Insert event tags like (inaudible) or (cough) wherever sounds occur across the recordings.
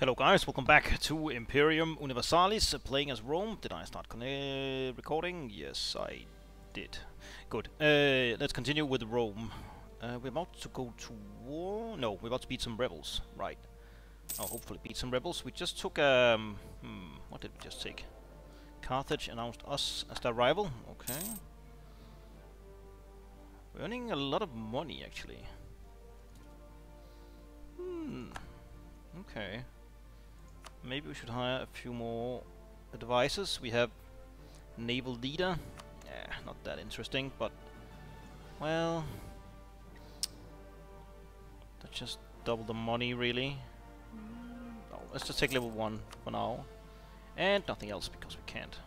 Hello guys, welcome back to Imperium Universalis, uh, playing as Rome. Did I start recording? Yes, I did. Good. Uh, let's continue with Rome. Uh, we're about to go to war? No, we're about to beat some rebels. Right. Oh, hopefully beat some rebels. We just took, um... Hmm, what did we just take? Carthage announced us as their rival. Okay. We're earning a lot of money, actually. Hmm. Okay. Maybe we should hire a few more advisors. We have naval leader. Yeah, not that interesting, but well, that's just double the money, really. Let's just take level one for now, and nothing else because we can't.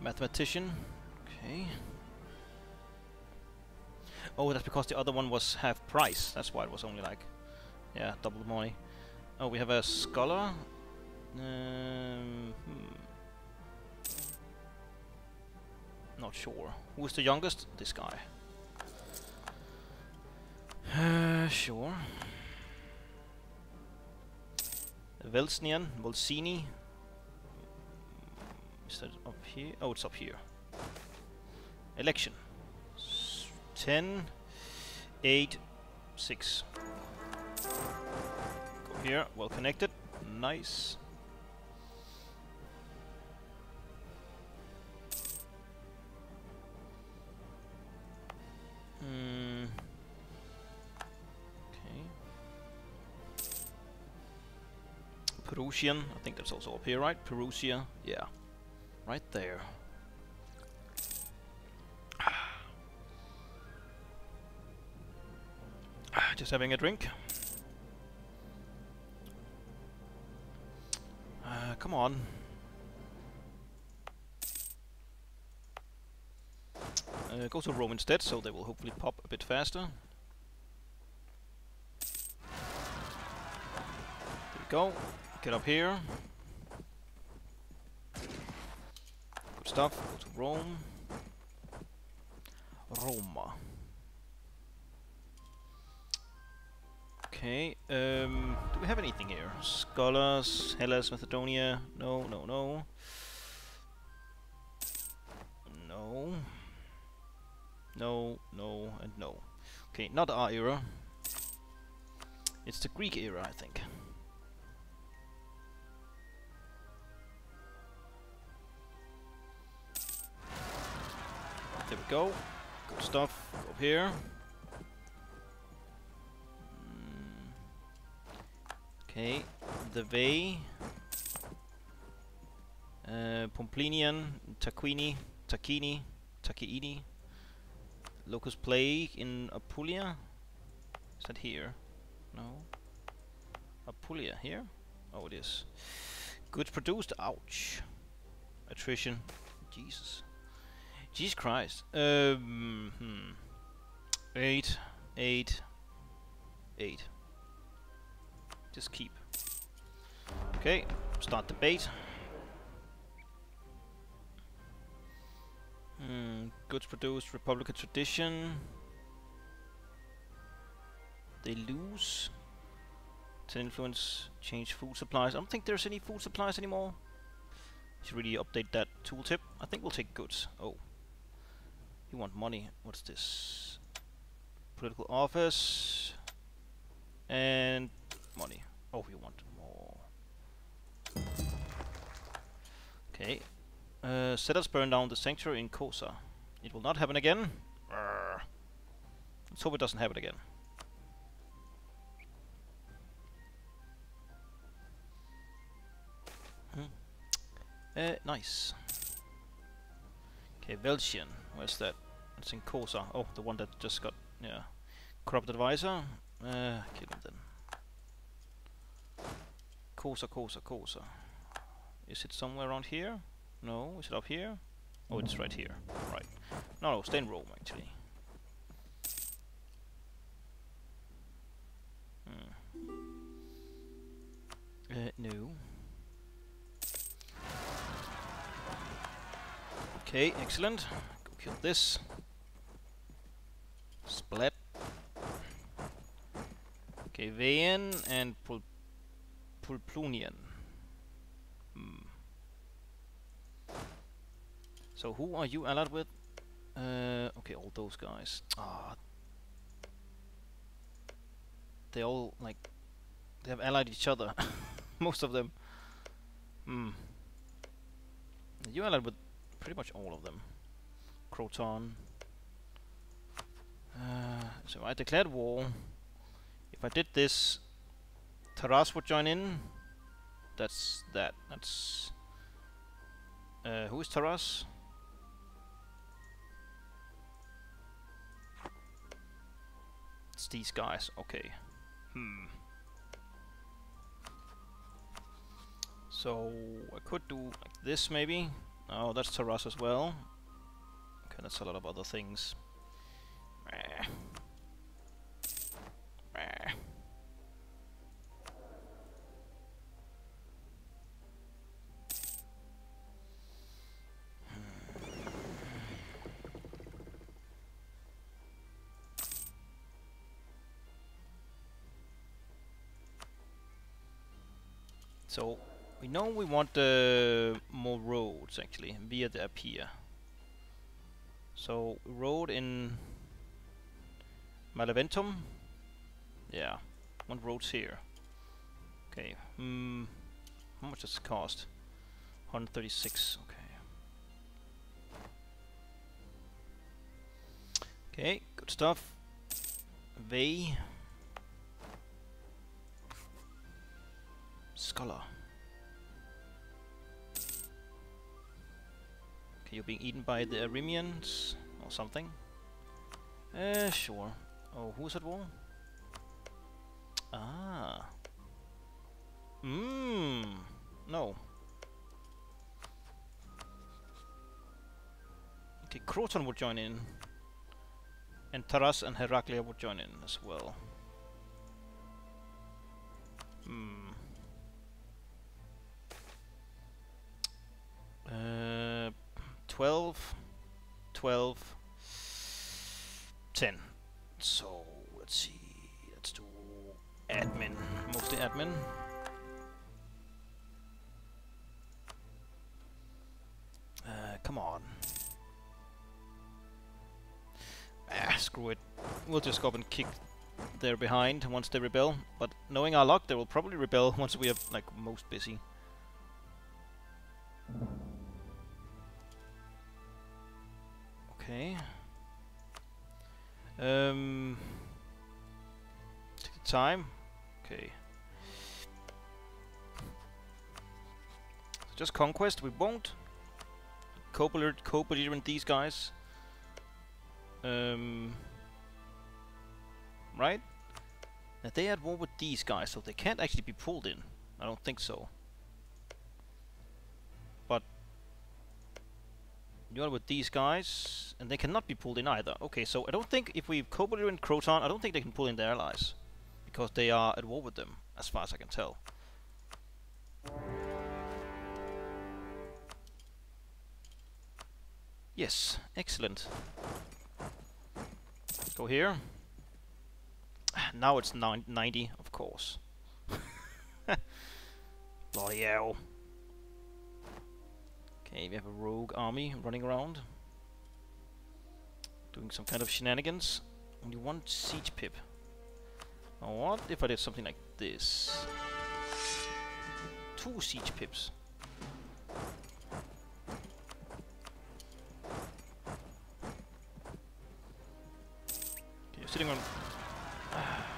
Mathematician. Okay. Oh, that's because the other one was half price. That's why it was only like yeah, double the money. Oh, we have a scholar. Um, hmm. Not sure. Who's the youngest? This guy. Uh, sure. Velsnian, Volsini. Is that up here? Oh, it's up here. Election. S 10, 8, 6. Go here, well connected. Nice. Hmm. Okay. Perusian, I think that's also up here, right? Perusia, yeah. Right there. (sighs) Just having a drink. Come on. Uh, go to Rome instead, so they will hopefully pop a bit faster. There go. Get up here. Good stuff. Go to Rome. Roma. Okay, um, do we have anything here? Scholars, Hellas, Macedonia, no, no, no. No. No, no, and no. Okay, not our era. It's the Greek era, I think. There we go. Good stuff. Up here. Okay, the Vey, uh, Pomplinian, Taquini, Tacchini, Tacchiini, Locust Plague in Apulia. Is that here? No. Apulia here? Oh, it is. Goods produced. Ouch. Attrition. Jesus. Jesus Christ. Um. Hmm. Eight. Eight. Eight. Just keep. Okay, start debate. Hmm, goods produced, Republican tradition. They lose. To influence, change food supplies. I don't think there's any food supplies anymore. Should really update that tooltip. I think we'll take goods. Oh. You want money. What's this? Political office. And money. Oh, we want more. Okay. Uh, us burn down the sanctuary in Cosa. It will not happen again. Urgh. Let's hope it doesn't happen again. Hmm. Uh, nice. Okay, Veltian. Where's that? It's in Cosa. Oh, the one that just got, yeah. Corrupt advisor. Uh, kill him then. Cosa, Cosa, Cosa. Is it somewhere around here? No, is it up here? Oh, it's right here. Right. No, no, stay in Rome, actually. Hmm. Uh, no. Okay, excellent. Go kill this. Splat. Okay, Vean and Pul Pulplunian. Hmm. So who are you allied with? Uh, okay, all those guys. Ah, they all like they have allied each other. (laughs) Most of them. Hmm. You allied with pretty much all of them. Croton. Uh, so I declared war. If I did this, Taras would join in. That's that. That's. Uh, who is Taras? It's these guys. Okay. Hmm. So I could do like this maybe. Oh, that's Taras as well. Okay, that's a lot of other things. So we know we want uh, more roads actually via the appear. So road in Maleventum. Yeah, one roads here. Okay. Hmm. How much does it cost? 136. Okay. Okay, good stuff. V. Scholar. Okay, you're being eaten by the Arimians or something. Eh, uh, sure. Oh, who's at war? Ah. Mmm. No. Okay, Croton would join in. And Taras and Heraklia would join in as well. Hmm. Uh, 12, 12, 10. So, let's see, let's do admin, mostly admin. Uh, come on. Ah, screw it. We'll just go up and kick their behind once they rebel. But knowing our luck, they will probably rebel (laughs) once we are like most busy. Okay. Um, take the time. Okay. Just conquest. We won't co-belligerent these guys. Um, right? Now they at war with these guys, so they can't actually be pulled in. I don't think so. You're with these guys, and they cannot be pulled in either. Okay, so I don't think if we Koboldu and Croton, I don't think they can pull in their allies. Because they are at war with them, as far as I can tell. Yes, excellent. Go here. Now it's 90, of course. (laughs) Bloody hell. Okay, we have a rogue army running around. Doing some kind of shenanigans. Only one siege pip. What if I did something like this? Two siege pips. Okay, you're sitting on ah,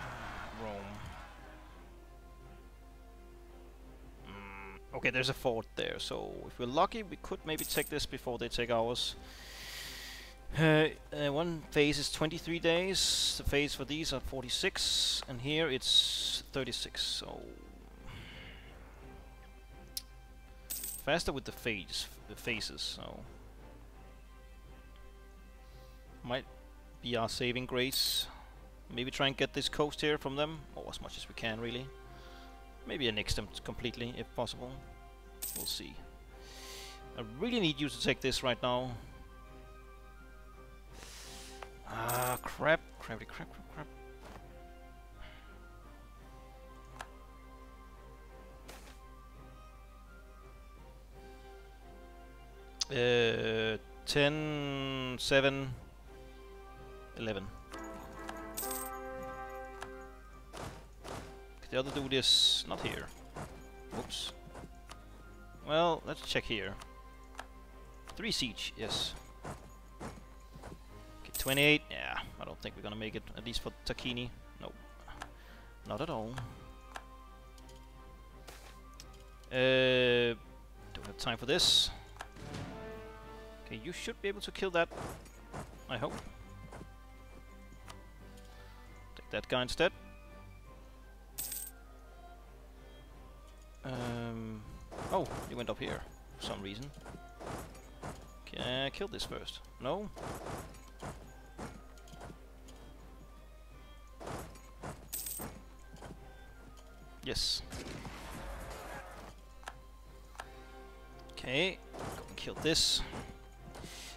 Okay, there's a fort there, so if we're lucky, we could maybe take this before they take ours. Uh, uh, one phase is 23 days, the phase for these are 46, and here it's 36, so... Faster with the phase, the phases, so... Might be our saving grace. Maybe try and get this coast here from them, or as much as we can, really. Maybe annex them completely, if possible. We'll see. I really need you to take this right now. Ah, crap, crap, crap, crap, crap. Uh, 10, 7, 11. The other dude is not here. Whoops. Well, let's check here. 3 siege, yes. Okay, 28, yeah, I don't think we're gonna make it, at least for Takini. No, not at all. Uh, don't have time for this. Okay, you should be able to kill that. I hope. Take that guy instead. Um, oh, he went up here for some reason. Can I kill this first? No? Yes. Okay, go and kill this.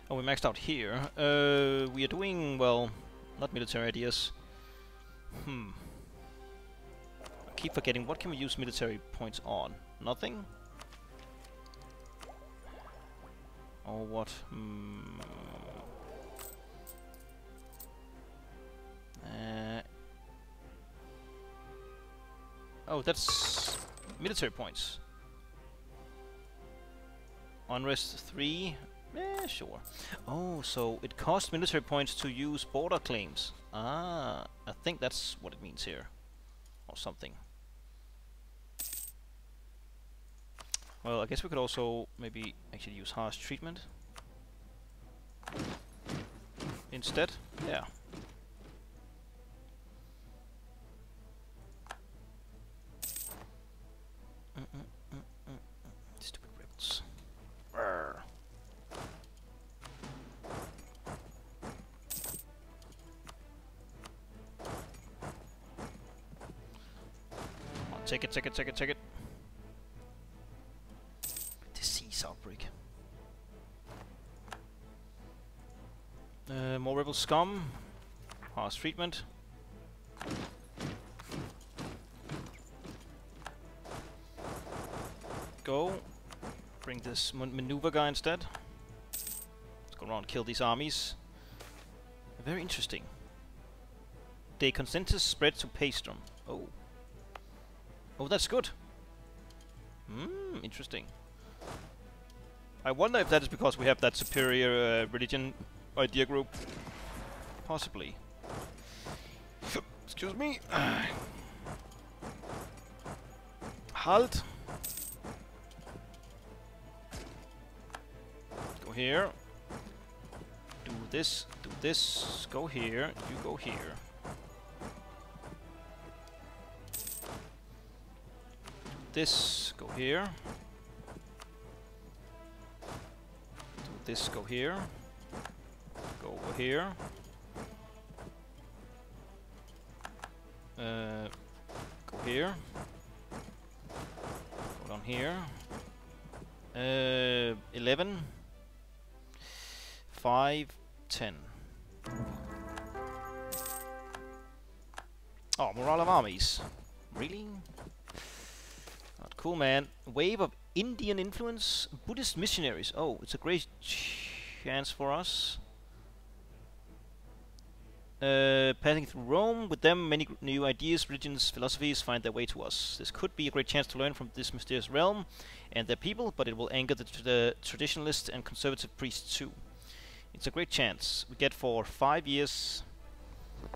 Oh, we maxed out here. Uh, we are doing, well, not military ideas. Hmm. Keep forgetting, what can we use military points on? Nothing? Or what? Hmm. Uh, oh, that's military points. Unrest 3. Eh, sure. Oh, so it costs military points to use border claims. Ah, I think that's what it means here. Or something. Well, I guess we could also maybe actually use harsh treatment. Instead, yeah. Mm -mm -mm Stupid rebels. Take it, take it, take it, take it. Uh, more rebel scum. Harsh treatment. Go. Bring this man maneuver guy instead. Let's go around and kill these armies. Very interesting. The consensus spread to Paestum. Oh. Oh, that's good. Hmm, interesting. I wonder if that is because we have that superior uh, religion idea group. Possibly. Excuse me. (sighs) Halt. Go here. Do this, do this, go here, you go here. this, go here. Do this, go here. Go over here. Uh, go here. Go down here. Uh, 11. 5, 10. Oh, morale of armies. Really? Not cool, man. Wave of Indian influence? Buddhist missionaries. Oh, it's a great chance for us. Uh, passing through Rome, with them many new ideas, religions, philosophies find their way to us. This could be a great chance to learn from this mysterious realm and their people, but it will anger the, tr the traditionalists and conservative priests too. It's a great chance. We get for five years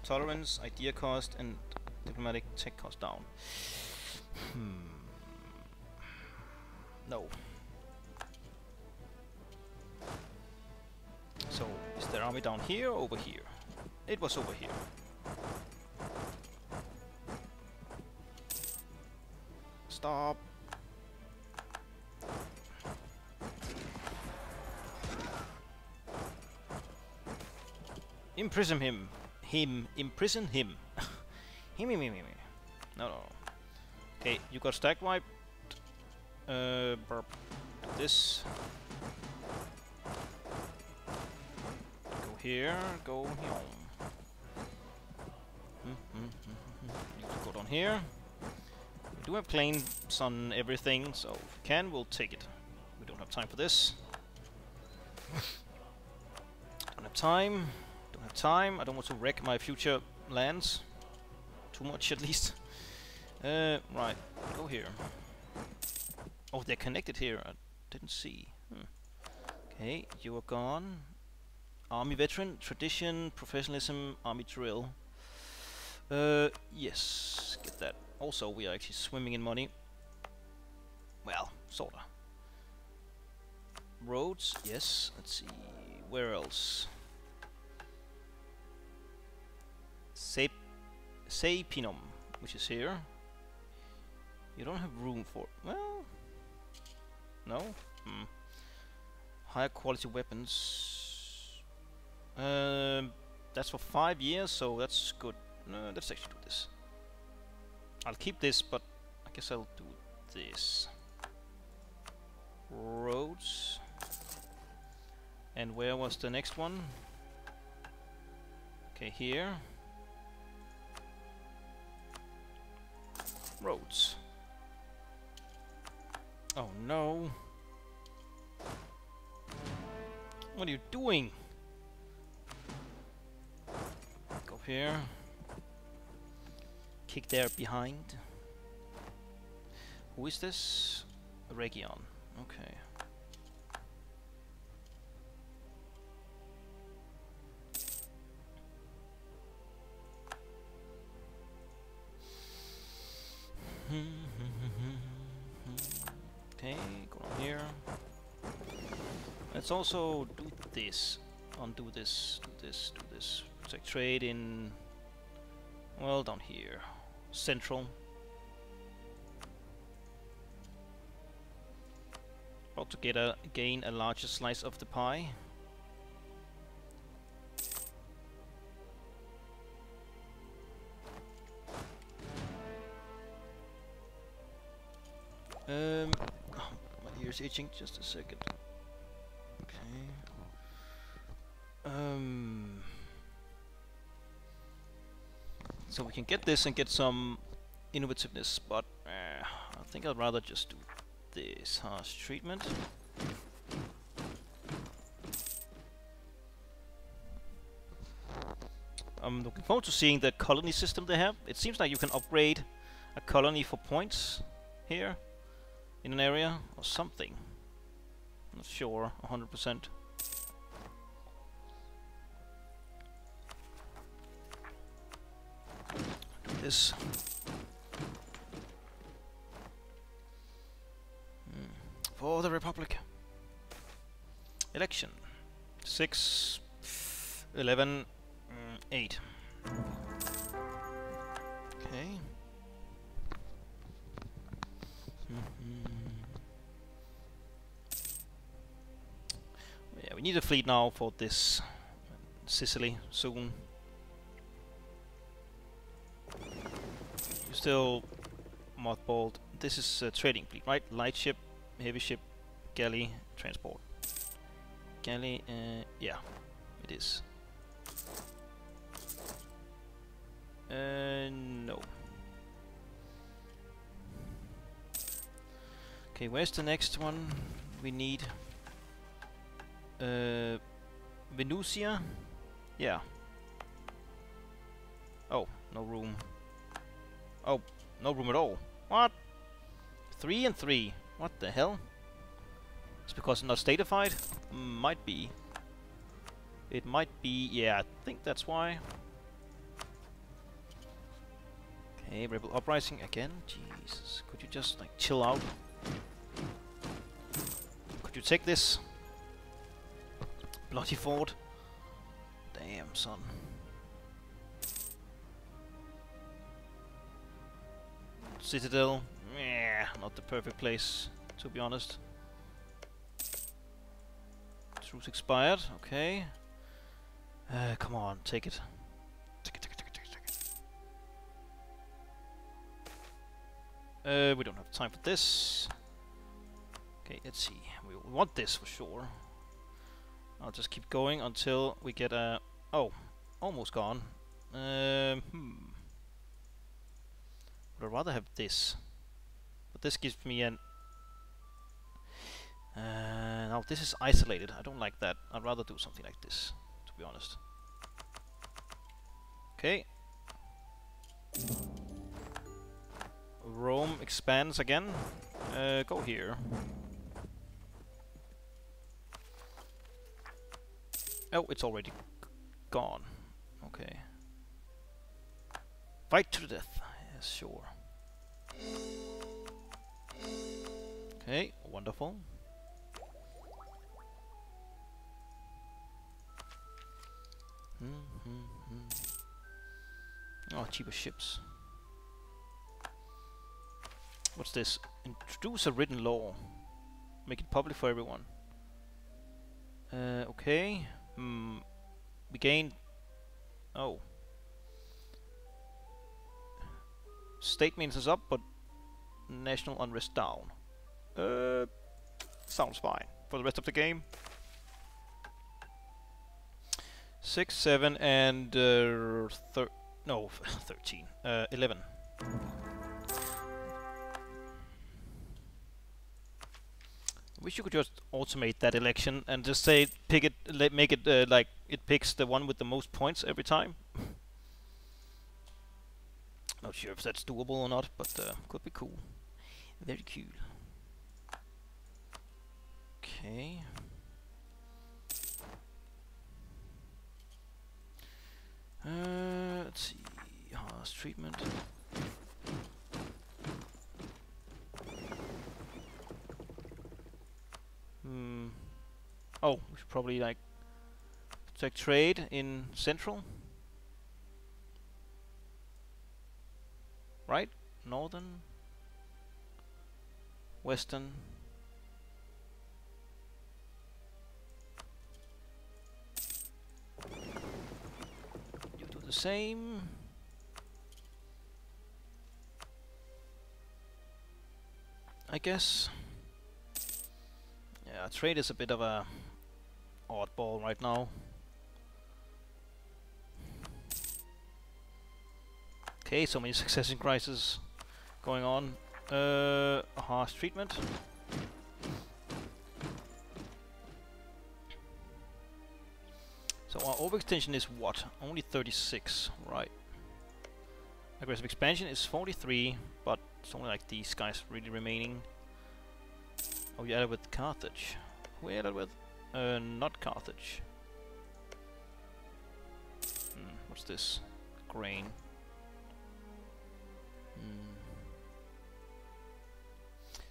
tolerance, idea cost, and diplomatic tech cost down. Hmm. No. So, is their army down here or over here? It was over here. Stop. Imprison him. Him. Imprison (laughs) him. him, him, him, him. No, no. Okay, you got stack wiped. Uh, burp. This. Go here, go here. Go down here. We do have claims on everything, so if we can, we'll take it. We don't have time for this. (laughs) Don't have time. Don't have time. I don't want to wreck my future lands. Too much at least. (laughs) Uh, right. Go here. Oh, they're connected here. I didn't see. Hmm. Okay, you are gone. Army veteran, tradition, professionalism, army drill. Uh, yes, get that. Also, we are actually swimming in money. Well, sorta. Roads, yes. Let's see, where else? Sep Saepinum, which is here. You don't have room for... Well... No? Hmm. Higher quality weapons. Um, that's for five years, so that's good. No, let's actually do this. I'll keep this, but I guess I'll do this. Roads. And where was the next one? Okay, here. Roads. Oh no. What are you doing? Go here. Kick their behind. Who is this? Region. Okay. okay, go on here. Let's also do this. Undo this, do this, do this. Protect trade in... Well, down here. Central. About to get a gain a larger slice of the pie. Um, oh, my ear's itching. Just a second. Okay. Um. So we can get this and get some innovativeness, but uh, I think I'd rather just do this harsh treatment. I'm looking forward to seeing the colony system they have. It seems like you can upgrade a colony for points here in an area or something. I'm Not sure, 100%. This. Hmm. For the Republic. Election. 6, 11, mm, 8. Okay. Yeah, we need a fleet now for this Sicily soon. Still mothballed. This is a trading fleet, right? Light ship, heavy ship, galley, transport. Galley, uh, yeah, it is. Uh, no. Okay, where's the next one we need? Uh, Venusia? Yeah. Oh, no room. Oh, no room at all. What? Three and three. What the hell? It's because it's not statified? Might be. It might be, yeah, I think that's why. Okay, Rebel Uprising again? Jesus, could you just, like, chill out? Could you take this? Bloody fort. Damn, son. Citadel. Yeah, not the perfect place, to be honest. Truce expired. Okay. Uh, come on, take it. Take it, take it, take it, take it, take it. Uh, we don't have time for this. Okay, let's see. We want this for sure. I'll just keep going until we get a... Oh, almost gone. Um, hmm. Would I rather have this? But this gives me an... Uh, now this is isolated. I don't like that. I'd rather do something like this, to be honest. Okay. Rome expands again. Uh, go here. Oh, it's already gone. Okay. Fight to the death. Yes, sure. Okay, wonderful. Mm -hmm -hmm. Oh, cheaper ships. What's this? Introduce a written law. Make it public for everyone. Uh, okay. Hmm. We gain... Oh. State maintenance is up, but national unrest down. Uh, sounds fine. For the rest of the game. 6, 7 and uh, no, (laughs) 13. Uh, 11. Wish you could just automate that election and just say pick it, make it uh, like it picks the one with the most points every time. (laughs) Not sure if that's doable or not, but uh, could be cool. Very cool. Okay. Uh, let's see. Harsh treatment. Hmm. Oh, we should probably like check trade in central. Right? Northern. Western. You do the same. I guess. Yeah, trade is a bit of a oddball right now. Okay, so many succession crises going on. Uh, harsh treatment. So our overextension is what? Only 36, right. Aggressive expansion is 43, but it's only like these guys really remaining. Oh, you added with Carthage. Who added with? Uh, not Carthage. Hmm, what's this? Grain.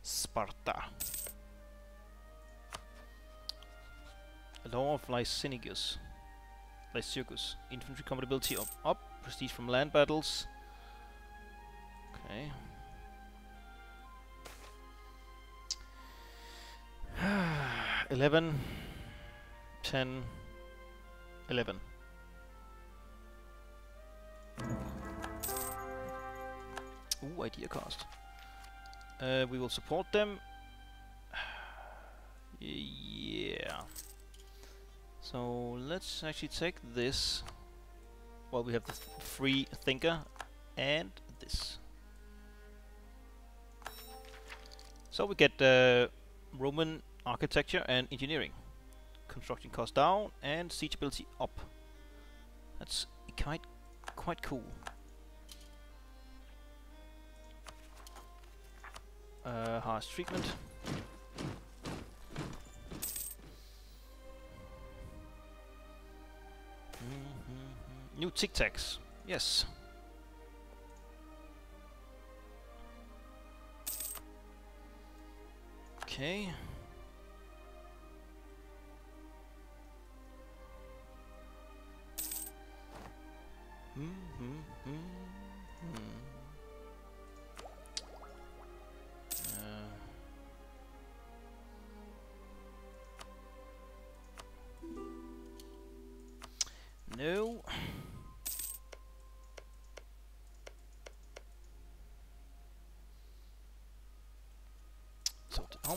Sparta. Law of Lycinigus. Lycurgus. Infantry compatibility up, up. Oh, prestige from land battles. Okay. (sighs) Eleven. Ten. Eleven. Ooh, idea cost. Uh, we will support them. yeah. So let's actually take this. Well, we have the free thinker and this. So we get uh, Roman architecture and engineering. Construction cost down and siege ability up. That's quite quite cool. Uh, harsh treatment. New Tic Tacs. Yes. Okay. Hmm, hmm, hmm, hmm.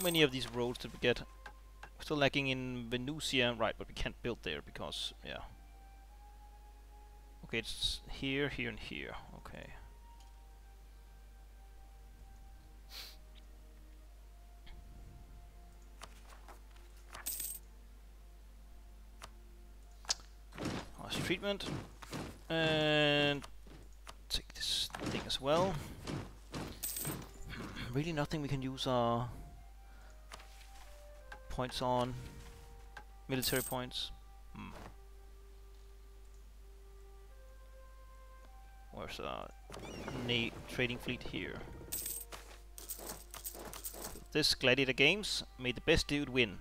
many of these roads did we get? We're still lacking in Venusia, right, but we can't build there because, yeah. Okay, it's here, here, and here. Okay. Last treatment. And take this thing as well. (clears throat) really nothing we can use our... Uh points on. Military points. Hmm. Where's our na trading fleet here? This Gladiator Games made the best dude win.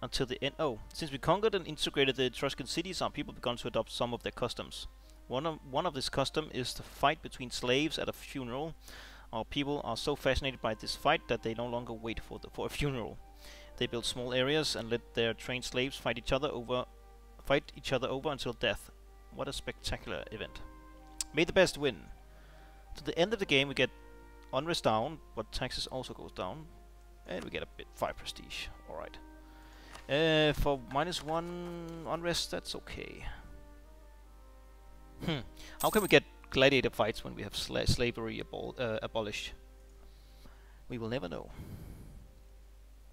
Until the end. Oh, since we conquered and integrated the Etruscan cities, our people began to adopt some of their customs. One of one of this custom is the fight between slaves at a funeral. Our people are so fascinated by this fight that they no longer wait for the for a funeral. They build small areas and let their trained slaves fight each other over fight each other over until death. What a spectacular event. May the best win. To the end of the game we get unrest down, but taxes also goes down. And we get a bit 5 prestige. Alright. Uh, for minus 1 unrest, that's okay. Hmm. How can we get gladiator fights when we have sla slavery abol uh, abolished? We will never know.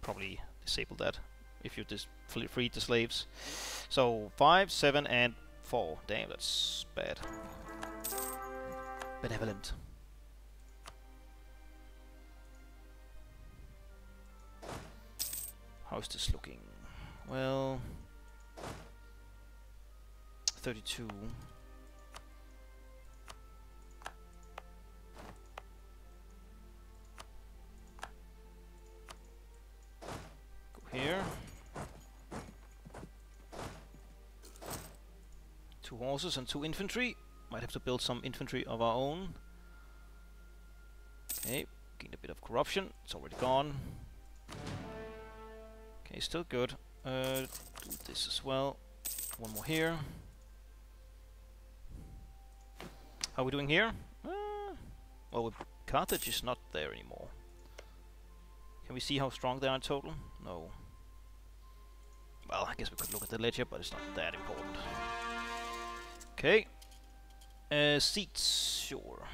Probably disable that if you just free the slaves. So 5, 7 and 4. Damn, that's bad. Benevolent. How's this looking? Well... 32. Here. Two horses and two infantry. Might have to build some infantry of our own. Okay, gained a bit of corruption. It's already gone. Okay, still good. Uh, do this as well. One more here. How are we doing here? Uh, well, Carthage is not there anymore. Can we see how strong they are in total? No. Well, I guess we could look at the ledger, but it's not that important. Okay. Uh, seats, sure.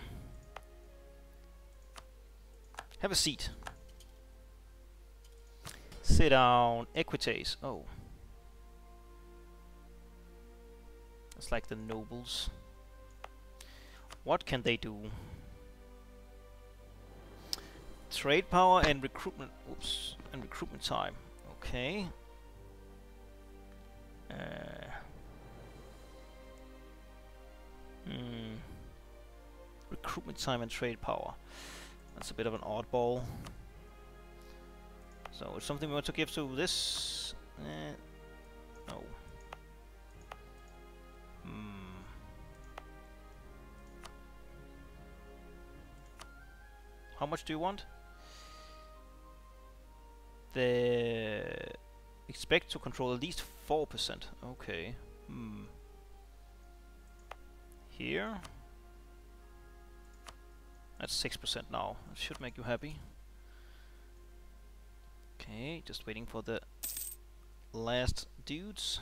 Have a seat. Sit down. Equites. Oh. It's like the nobles. What can they do? Trade power and recruitment. Oops. And recruitment time. Okay. Uh. Hmm. Recruitment time and trade power. That's a bit of an oddball. So it's something we want to give to this. Eh, no. Hmm. How much do you want? The expect to control at least four percent. Okay. Hmm. Here. That's six percent now. That should make you happy. Okay, just waiting for the last dudes.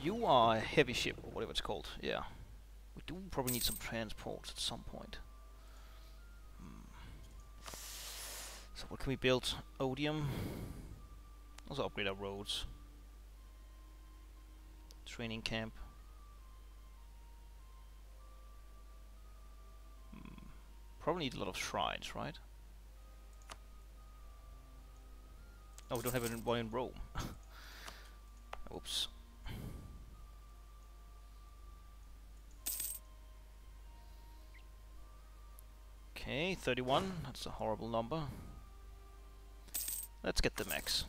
You are a heavy ship, or whatever it's called. Yeah. We do probably need some transport at some point. Hmm. So what can we build? Odium. Also upgrade our roads. Training camp. Hmm. Probably need a lot of shrines, right? Oh, we don't have one in Rome. (laughs) Oops. Okay, 31. That's a horrible number. Let's get the max.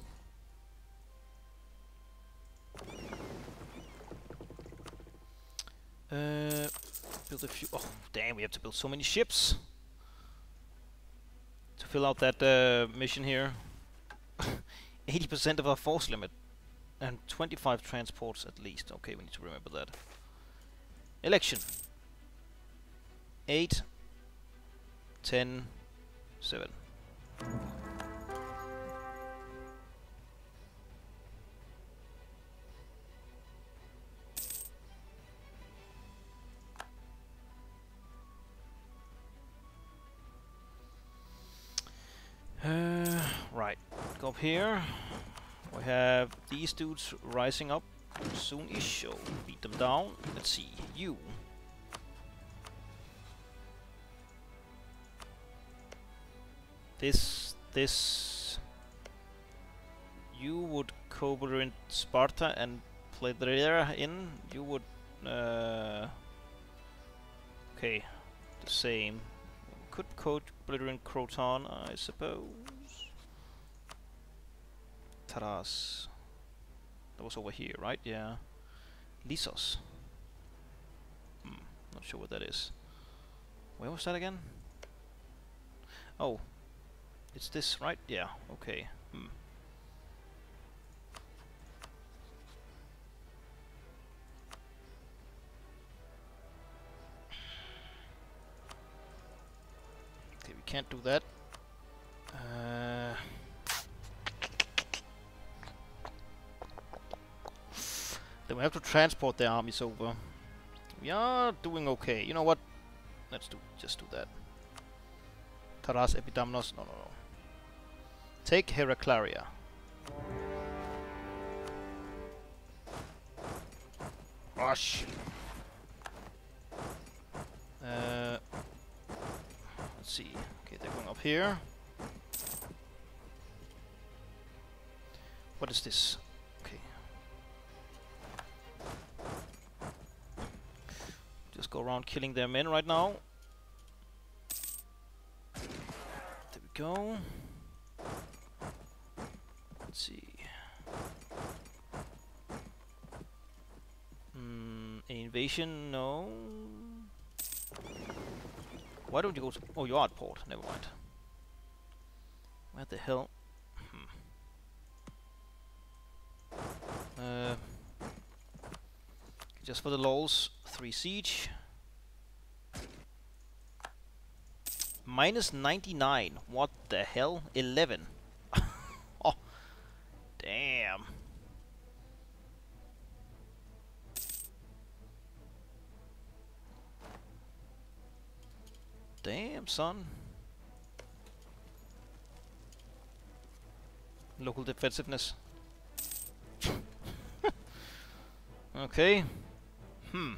Uh, build a few. Oh, damn! We have to build so many ships to fill out that uh, mission here. (laughs) 80% of our force limit. And 25 transports at least. Okay, we need to remember that. Election. 8, 10, 7. Up here. We have these dudes rising up soon-ish, so beat them down. Let's see, you. This, this... You would cover in Sparta and play there in. You would... Uh, okay, the same. Could code Beleriand Croton, I suppose. Taras. That was over here, right? Yeah. Lysos. Hmm, not sure what that is. Where was that again? Oh. It's this, right? Yeah, okay. Hmm. Okay, we can't do that. Then we have to transport the armies over. We are doing okay. You know what? Let's do just do that. Taras Epidamnos. No, no, no. Take Heraclaria. Rush. Uh, let's see. Okay, they're going up here. What is this? Go around killing their men right now. There we go. Let's see. Mm, invasion? No. Why don't you go to... Oh, you are at port. Never mind. Where the hell... Hmm. Uh, just for the lols, 3 siege. Minus 99. What the hell? 11. (laughs) oh. Damn. Damn, son. Local defensiveness. (laughs) okay. Hmm.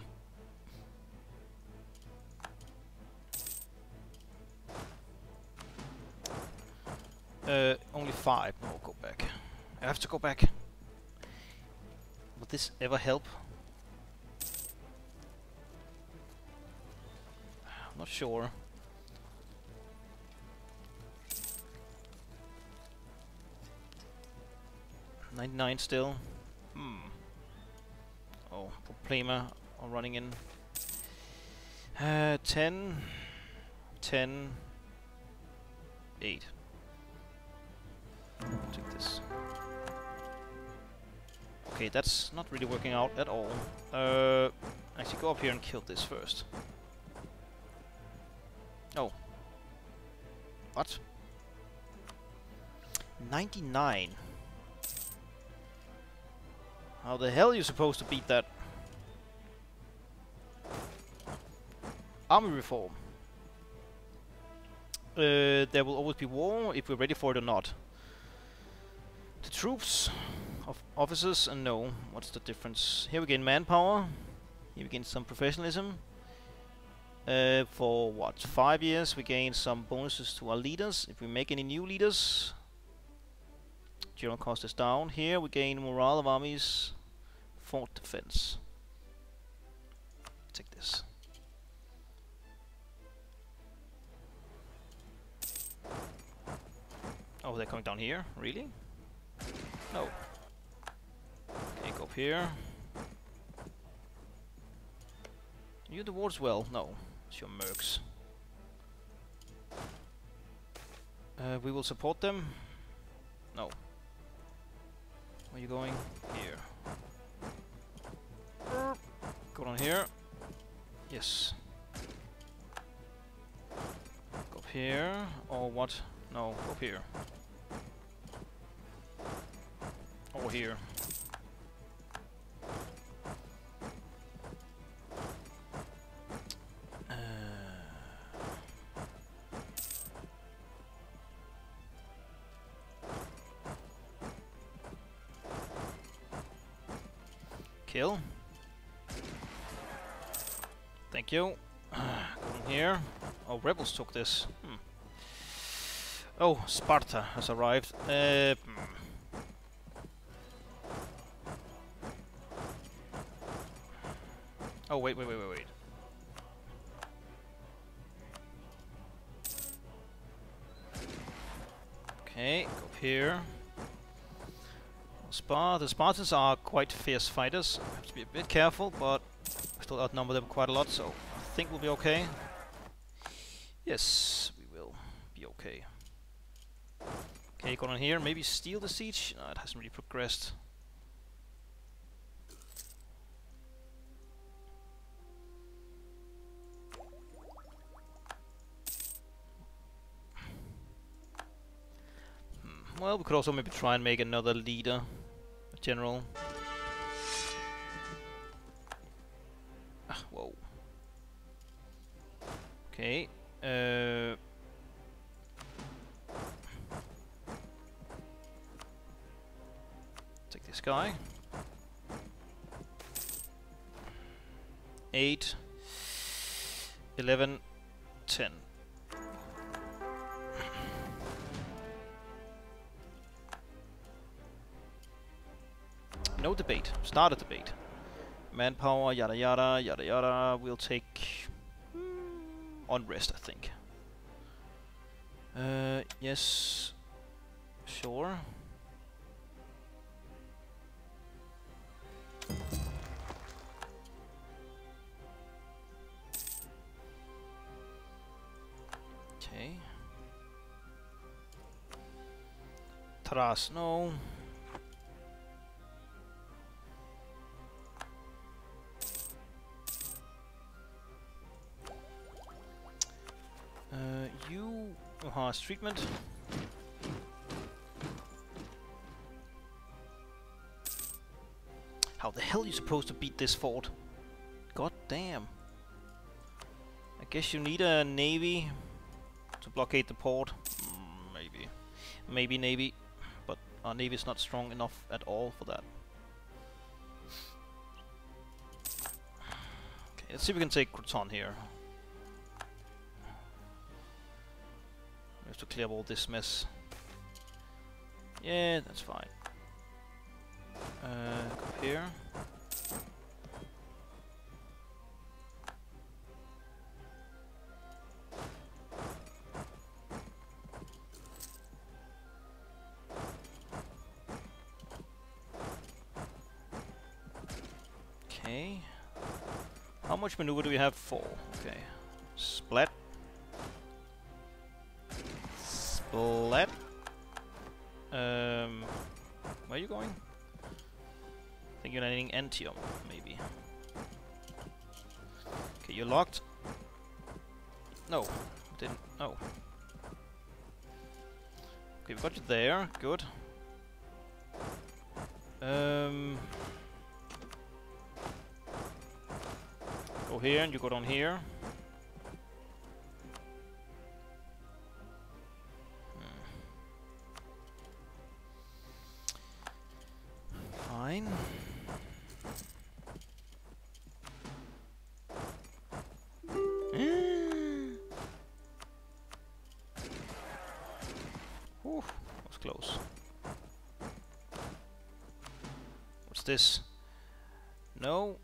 Uh, only five. No, go back. I have to go back. Will this ever help? I'm not sure. 99 still. Hmm. Oh, Problema are running in. Uh, 10, 10, 8. Okay, that's not really working out at all. Uh, actually, go up here and kill this first. Oh. What? 99. How the hell are you supposed to beat that? Army reform. Uh, there will always be war if we're ready for it or not. The troops, of officers, and no. What's the difference? Here we gain manpower. Here we gain some professionalism. Uh, for what? Five years we gain some bonuses to our leaders. If we make any new leaders, General cost is down. Here we gain morale of armies, fort defense. Take this. Oh, they're coming down here? Really? No. Go up here. You the wards well? No. It's your mercs. Uh, we will support them. No. Where are you going? Here. Go down here. Yes. Go up here. Or what? No, go up here. Or here. Thank you. (clears throat) Here. Oh, rebels took this. Hmm. Oh, Sparta has arrived. Uh, hmm. Oh, wait, wait, wait, wait, wait. Okay, go up here. Spar the Spartans are quite fierce fighters. Have to be a bit careful, but still outnumber them quite a lot, so I think we'll be okay. Yes, we will be okay. Okay, go on here. Maybe steal the siege. No, it hasn't really progressed. Hmm. Well, we could also maybe try and make another leader, general. Okay. Uh, take this guy. Eight. Eleven. Ten. No debate. Start a debate. Manpower, yada yada, yada yada. We'll take on rest, I think. Uh, yes, sure. Okay. Taras, no. Uh, you uh, treatment. How the hell are you supposed to beat this fort? God damn. I guess you need a navy to blockade the port. Mm, maybe. Maybe navy. But our navy is not strong enough at all for that. Okay, let's see if we can take Croton here. To clear all this mess. Yeah, that's fine. Uh, here. Okay. How much maneuver do we have? Four. Okay. Splat. Um, where are you going? I think you're landing Antium, maybe. Okay, you're locked. No, didn't. Oh. Okay, we've got you there. Good. Um. Go here, and you go down here. This? No.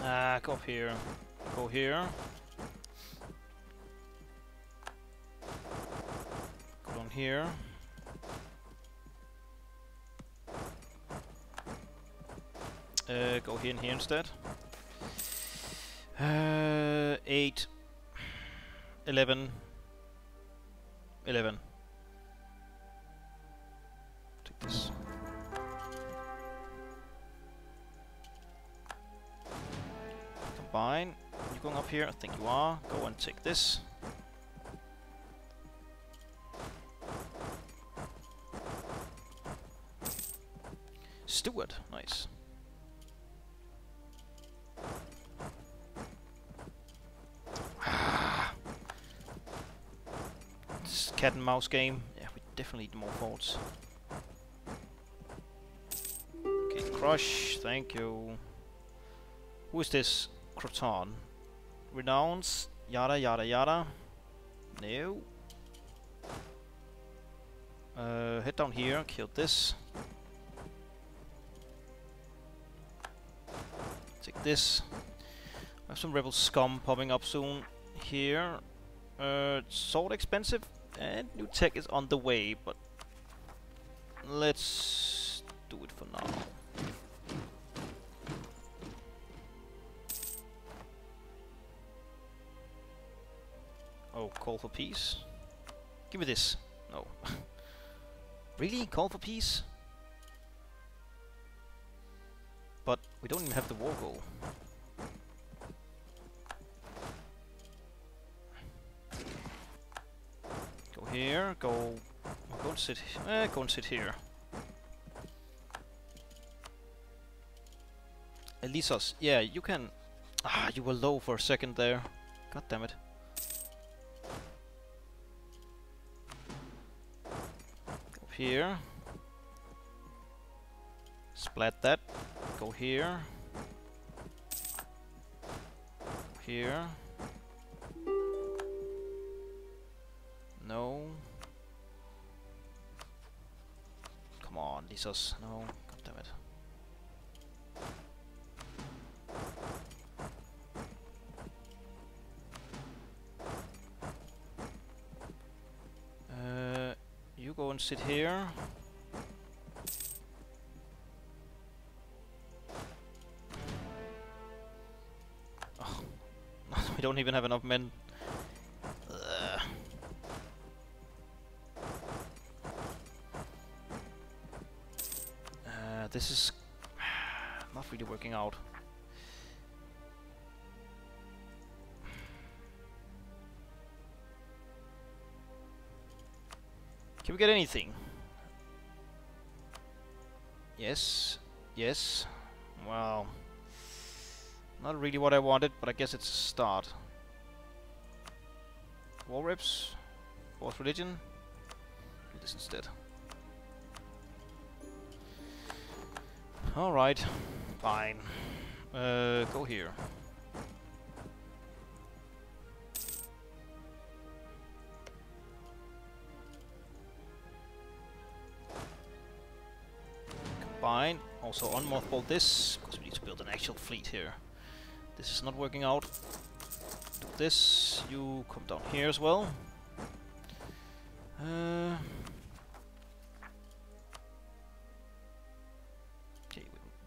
Ah, go up here. Go here. Go on here. Uh, go here and here instead. Uh, 8, 11, 11. Take this. Combine. You going up here? I think you are. Go and take this. Steward, nice. Cat and mouse game. Yeah, we definitely need more forts. Okay, crush, thank you. Who is this? Croton. Renounce, yada yada yada. No. Uh, head down here, kill this. Take this. I have some rebel scum popping up soon here. Uh, sort expensive, and new tech is on the way, but let's do it for now. Oh, call for peace? Give me this. No. (laughs) really? Call for peace? But we don't even have the war goal. Here, go... Go and sit... Eh, go and sit here. Elisos, yeah, you can... Ah, you were low for a second there. God damn it. here. Splat that. Go here. Here. No. Come on, Lisos. No. God damn it. Uh, you go and sit here. Oh, (laughs) we don't even have enough men. This is (sighs) not really working out. Can we get anything? Yes. Yes. Wow. Not really what I wanted, but I guess it's a start. War rips. Fourth religion. Do this instead. Alright. Fine. Uh, go here. Fine. Also unmothball this, because we need to build an actual fleet here. This is not working out. Do this. You come down here as well. Uh,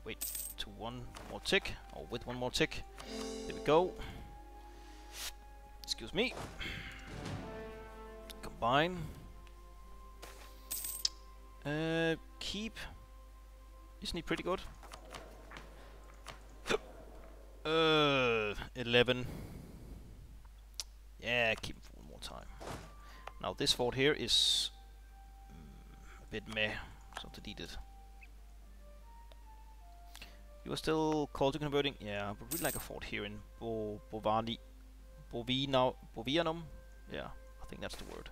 wait to one more tick, or with one more tick. There we go. Excuse me. Combine. Uh, keep. Isn't he pretty good? uh, 11. Yeah, keep him one more time. Now this fort here is mm, a bit meh, so delete it. You are still called to converting? Yeah, but we'd like a fort here in Bo Bovani Bovina Bovianum. Yeah, I think that's the word.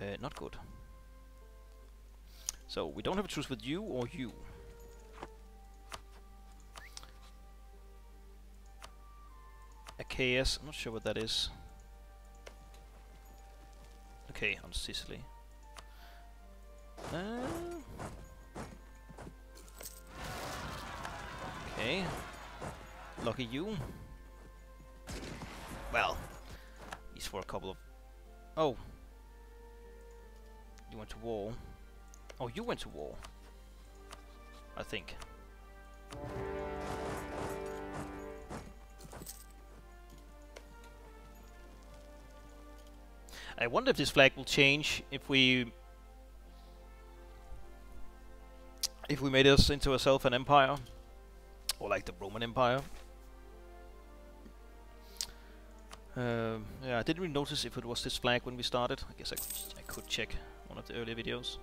Uh, not good. So we don't have a truce with you or you. AKS, I'm not sure what that is. Okay, on Sicily. Uh, okay. Lucky you. Well, he's for a couple of... Oh. You went to war. Oh, you went to war. I think. I wonder if this flag will change if we if we made us into ourselves an empire or like the Roman Empire. Um, yeah, I didn't really notice if it was this flag when we started. I guess I could, I could check one of the earlier videos.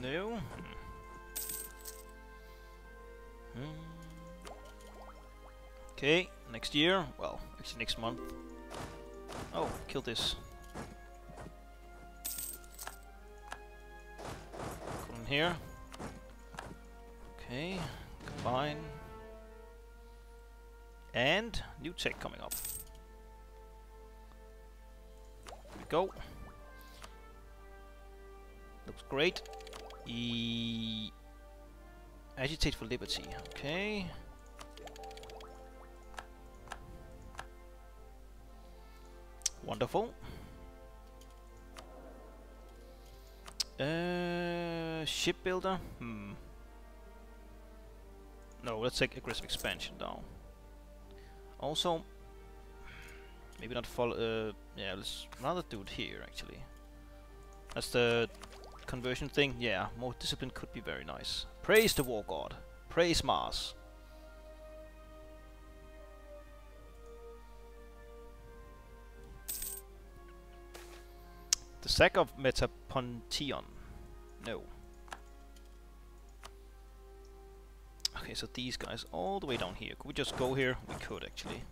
No. Hmm. Okay, next year, well, Actually, next month. Oh, kill this. Here. Okay, combine. And new tech coming up. Here we go. Looks great. E Agitate for liberty. Okay. Wonderful. Uh, shipbuilder. Hmm. No, let's take aggressive expansion down. Also, maybe not follow. Uh, yeah, let's do it here actually. That's the conversion thing. Yeah, more discipline could be very nice. Praise the war god. Praise Mars. The sack of Metapontion. No. Okay, so these guys all the way down here. Could we just go here? We could actually.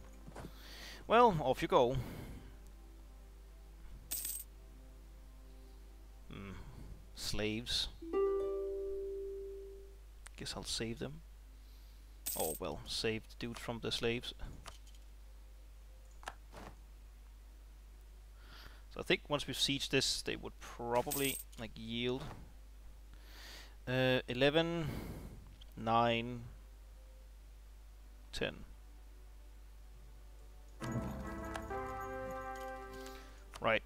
Well, off you go. Hmm. Slaves. Guess I'll save them. Oh well, save the dude from the slaves. So I think once we've sieged this, they would probably like yield. Uh, 11, 9, 10. Right.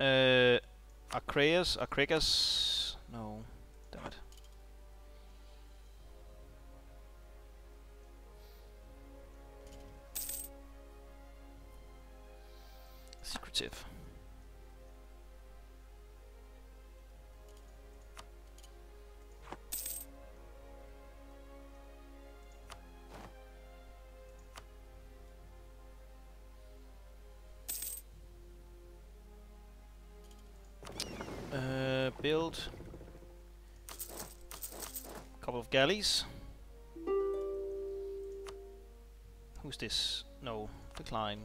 Uh, Acreus, Acreus, no, damn it. Uh, build a couple of galleys. Who's this? No, decline.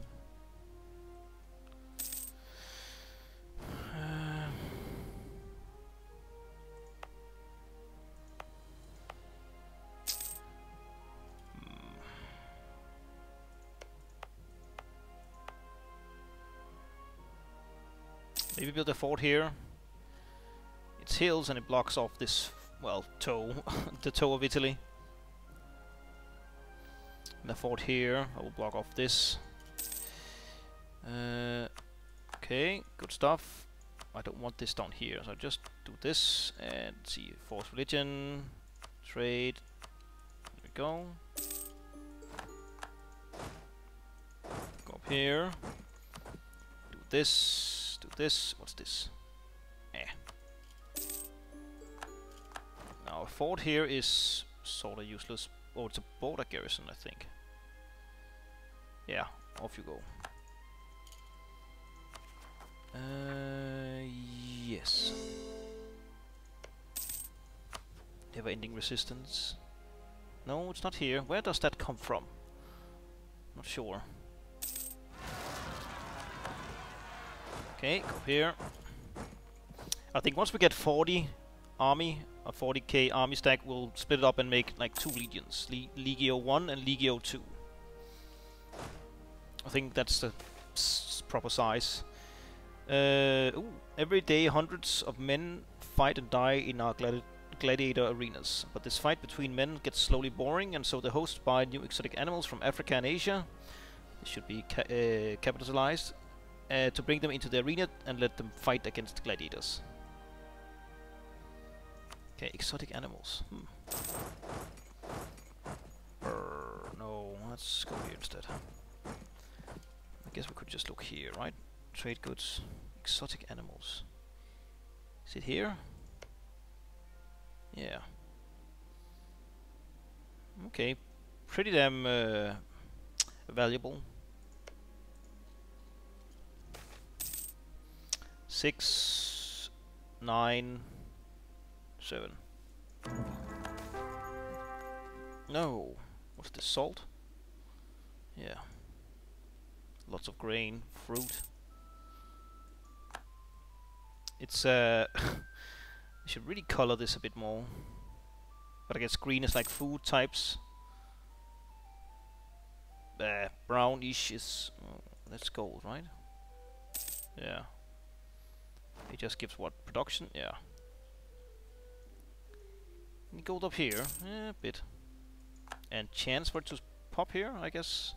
Build a fort here. It's hills and it blocks off this, well, toe, (laughs) the toe of Italy. The fort here, I will block off this. Uh, okay, good stuff. I don't want this down here, so just do this and see, force religion, trade, there we go. Go up here, do this, do this, what's this? Eh. Now a fort here is sort of useless, oh it's a border garrison I think. Yeah, off you go. Uh, yes. Never-ending resistance. No, it's not here. Where does that come from? Not sure. Okay, go here. I think once we get 40 army, a 40k army stack, we'll split it up and make like two legions. Le Legio 1 and Legio 2. I think that's the proper size. Uh, ooh, every day hundreds of men fight and die in our gladi gladiator arenas. But this fight between men gets slowly boring and so the hosts buy new exotic animals from Africa and Asia. They should be ca uh, capitalized. Uh, to bring them into the arena and let them fight against gladiators. Okay, exotic animals. Hmm. Brr, no, let's go here instead. I guess we could just look here, right? Trade goods, exotic animals. Is it here? Yeah. Okay, pretty damn uh, valuable. Six, nine, seven. No, what's this salt? Yeah. Lots of grain, fruit. It's uh, (laughs) I should really color this a bit more. But I guess green is like food types. Uh, brownish is oh, that's gold, right? Yeah. It just gives what production? Yeah. Any gold up here? Eh, a bit. And chance for it to pop here, I guess.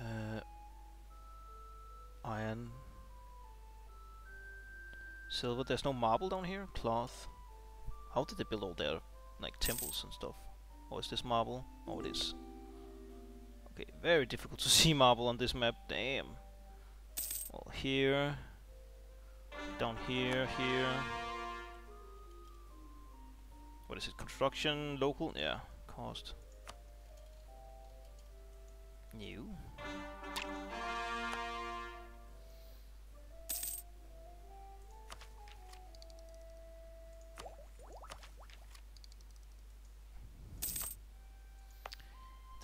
Uh, iron. Silver. There's no marble down here. Cloth. How did they build all their like temples and stuff? Or is this marble? Oh, it is. Okay, very difficult to (laughs) see marble on this map. Damn. Well, here. Down here, here. What is it? Construction, local? Yeah, cost. New.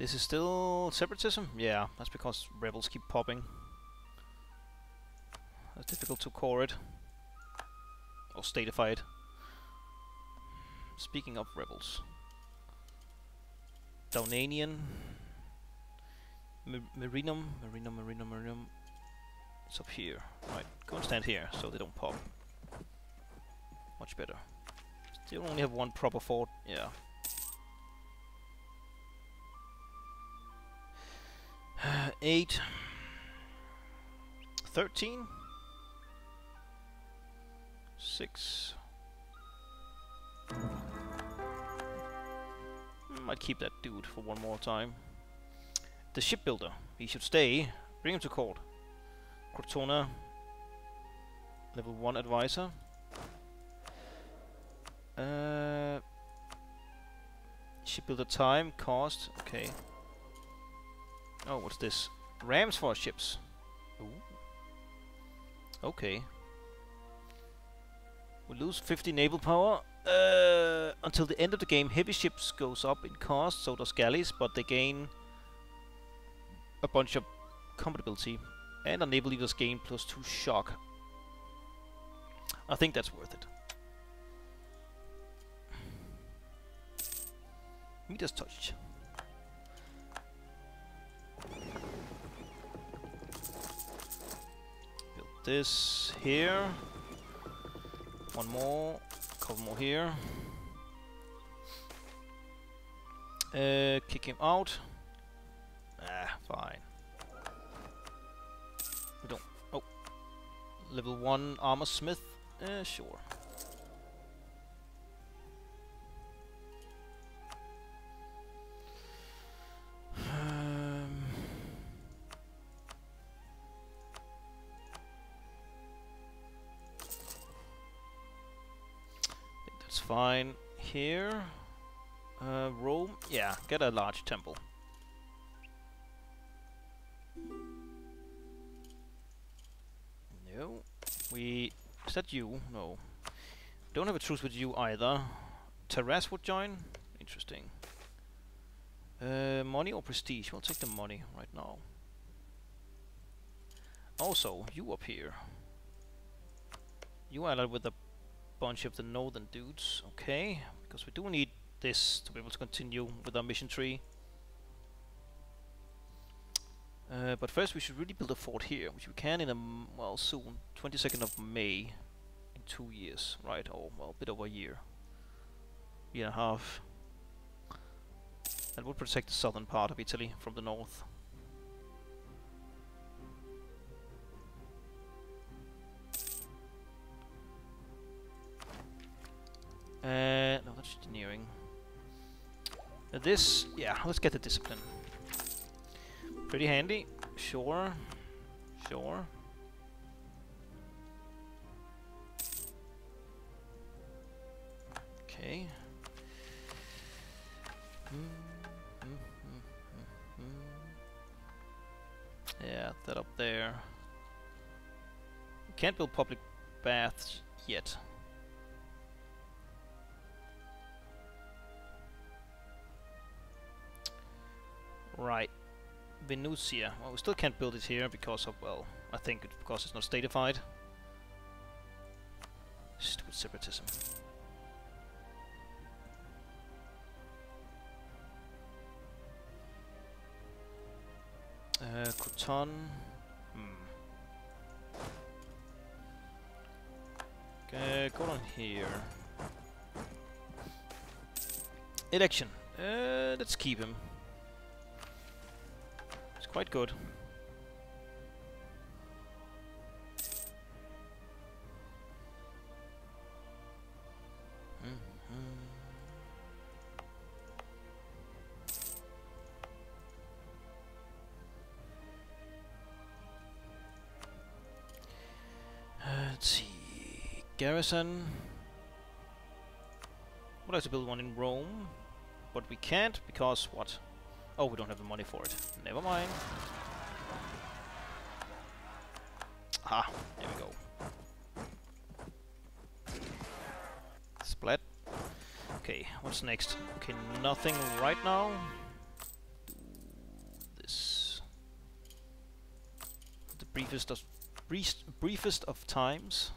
This is still separatism? Yeah, that's because rebels keep popping. It's difficult to core it. Or statify it. Speaking of rebels. Downanian. Marinum. Marinum, Marinum, Marinum. It's up here. Right, go and stand here so they don't pop. Much better. Still only have one proper fort. Yeah. 8, 13, 6. Might keep that dude for one more time. The shipbuilder. He should stay. Bring him to court. Cortona. Level 1 advisor. Uh, shipbuilder time, cost. Okay. Oh, what's this? Rams for ships. Ooh. Okay. We lose 50 naval power. Uh, until the end of the game, heavy ships goes up in cost, so does galleys, but they gain a bunch of compatibility. And our naval leaders gain plus 2 shock. I think that's worth it. Meters touched. This here. One more. Couple more here. Uh, kick him out. Ah, fine. We don't. Oh. Level 1 armor smith. Uh, sure. Fine. Here, uh, Rome, yeah, get a large temple. No, we, is that you? No. Don't have a truce with you either. Taras would join? Interesting. Uh, money or prestige? We'll take the money right now. Also, you up here. You allied with the bunch of the northern dudes, okay, because we do need this to be able to continue with our mission tree. Uh, but first we should really build a fort here, which we can in a, well, soon, 22nd of May, in two years, right, or, well, a bit over a year. Year and a half. That would protect the southern part of Italy from the north. Uh, no, that's engineering. Uh, this, yeah, let's get the discipline. Pretty handy, sure, sure. Okay. yeah, that up there. Can't build public baths yet. Right. Venusia. Well, we still can't build it here because of, well, I think it's because it's not statified. Stupid separatism. Uh, Croton. Hmm. Okay, go on here. Election. Uh, let's keep him. Quite good. Mm-hmm. Uh, let's see. Garrison. Would like to build one in Rome, but we can't because what? Oh, we don't have the money for it. Never mind. Ah, there we go. Splat. Okay, what's next? Okay, nothing right now. Do this. The briefest of briefest, briefest of times.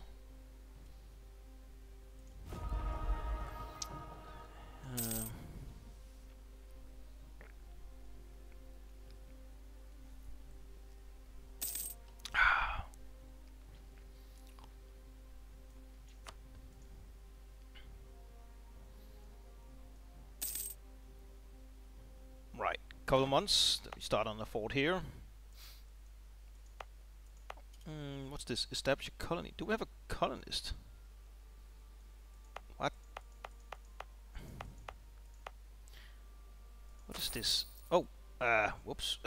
Months. Then we start on the fort here. Mm, what's this? Establish a colony. Do we have a colonist? What? What is this? Oh, uh, whoops.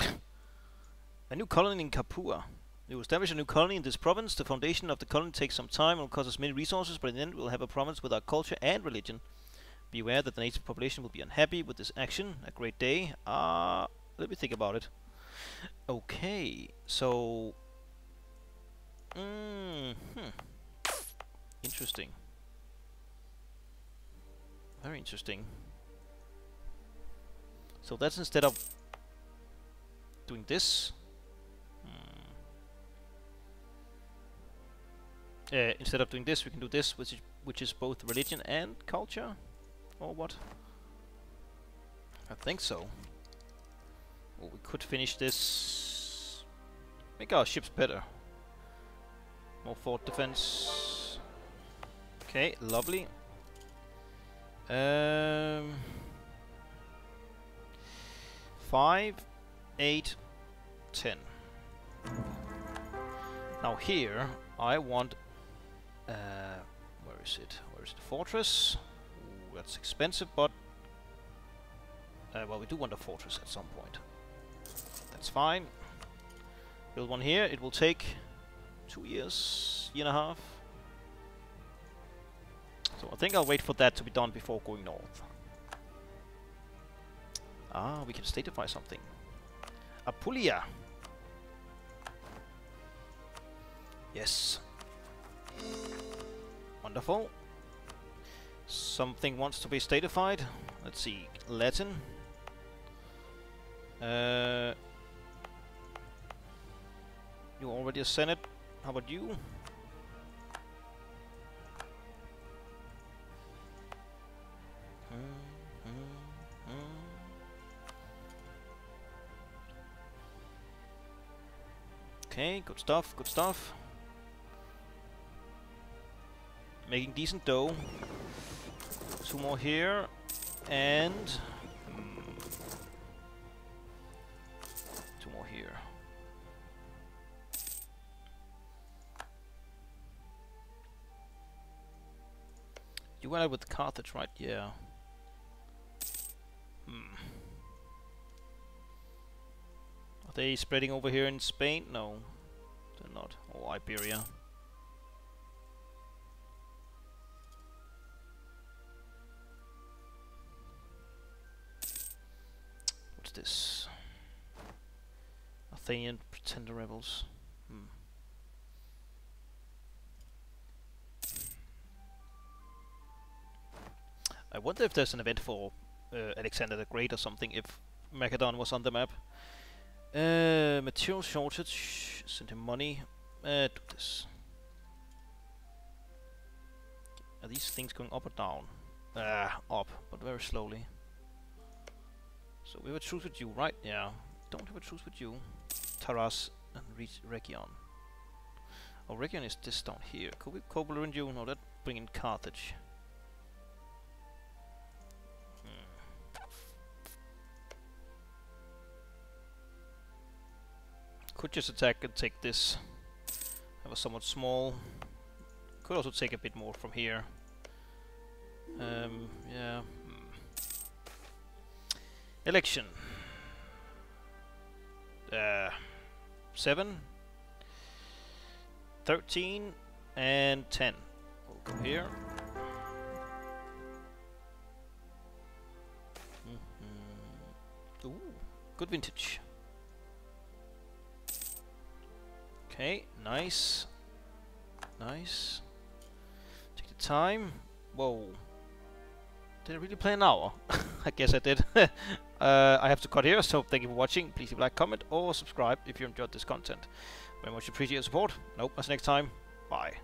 (coughs) a new colony in Capua. You establish a new colony in this province. The foundation of the colony takes some time and will cost us many resources, but in the end we'll have a province with our culture and religion. Be aware that the native population will be unhappy with this action. A great day. Ah, uh, let me think about it. Okay, so Mm hmm. Interesting. Very interesting. So that's instead of doing this. Hmm. Uh, instead of doing this, we can do this, which is which is both religion and culture, or what? I think so. Well, we could finish this. Make our ships better. More fort defense. Okay, lovely. Um, five, eight, ten. Now here, I want. Uh, where is it? Where is the fortress? Ooh, that's expensive, but uh, well, we do want a fortress at some point. That's fine. Build one here. It will take two years, year and a half. So I think I'll wait for that to be done before going north. Ah, we can statify something. Apulia. Yes. Wonderful. Something wants to be statified. Let's see. Latin. Uh, you already a senate. How about you? Okay, good stuff, good stuff. Making decent dough. Two more here. And... Hmm, two more here. You went out with Carthage, right? Yeah. Hmm. Are they spreading over here in Spain? No, they're not. Or Iberia. What's this? Athenian pretender rebels. I wonder if there's an event for uh, Alexander the Great or something if Macedon was on the map. Uh, material shortage. Send him money. Uh, do this. Are these things going up or down? Ah, up, but very slowly. So we have a truce with you, right? Yeah. Don't have a truce with you. Taras and reach Rhegion. Oh, Rhegion is this down here. Could we co-belligerent you? No, that bring in Carthage. Could just attack and take this. Have a somewhat small. Could also take a bit more from here. Um, yeah. Hmm. Election. Uh, 7, 13, and 10. We'll here. Mm -hmm. Ooh, good vintage. Okay, nice. Nice. Take the time. Whoa. Did I really play an hour? I guess I did. (laughs) uh, I have to cut here, so thank you for watching. Please leave a like, comment, or subscribe if you enjoyed this content. Very much appreciate your support. Nope, until next time. Bye.